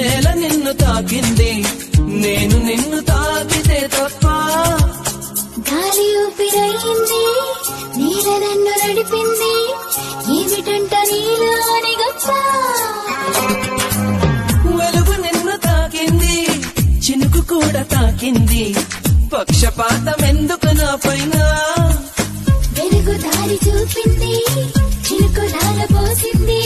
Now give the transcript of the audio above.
నేల నిన్ను తాకింది. నేను నిన్ను తాకితే తప్ప గాలి ఊపిరైంది నీల నన్ను నడిపింది ఏమిటంట నీలోని గొప్ప? వెలుగు నిన్ను తాకింది చినుకు కూడా తాకింది. పక్షపాతం ఎందుకు నా పైన? వెలుగు దారి చూపింది చినుకు పోసింది.